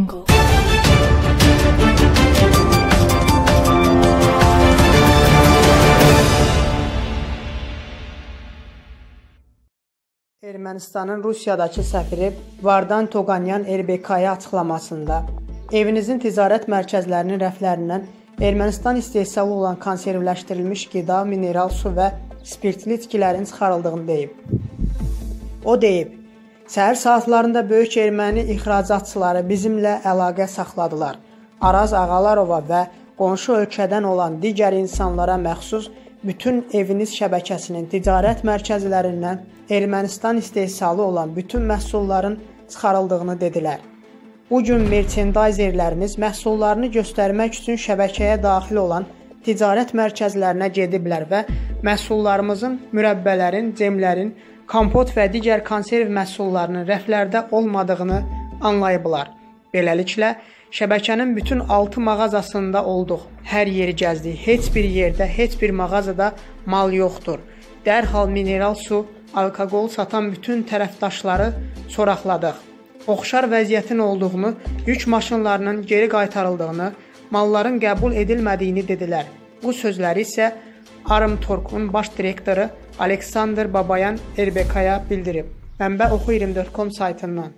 Ermənistanın Rusiyadakı səfiri Vardan Toqanyan RBK-ya açıqlamasında evinizin ticarət mərkəzlərinin rəflərindən Ermənistan istehsalı olan konservləşdirilmiş qida, mineral su və spirtli içkilərin çıxarıldığını deyib. O deyib: "Səhər saatlarında böyük erməni ixracatçıları bizimlə əlaqə saxladılar. Araz Ağalarova və qonşu ölkədən olan digər insanlara məxsus bütün eviniz şəbəkəsinin ticarət mərkəzlərindən Ermənistan istehsalı olan bütün məhsulların çıxarıldığını dedilər. Bu gün merchandizerlərimiz məhsullarını göstərmək üçün şəbəkəyə daxil olan ticarət mərkəzlərinə gediblər və məhsullarımızın mürəbbələrin, cemlərin, kompot və digər konserv məhsullarının rəflərdə olmadığını anlayıblar. Beləliklə, şəbəkənin bütün 6 mağazasında olduq. Hər yeri gəzdik. Heç bir yerdə, heç bir mağazada mal yoxdur. Dərhal mineral su, alkoqol satan bütün tərəfdaşları soraqladıq. Oxşar vəziyyətin olduğunu, yük maşınlarının geri qaytarıldığını, malların qəbul edilmədiyini dedilər. Bu sözləri isə Armtorg'un baş direktörü Alexander Babayan Erbeka'ya bildirip Mənbə oxu24.com saytından.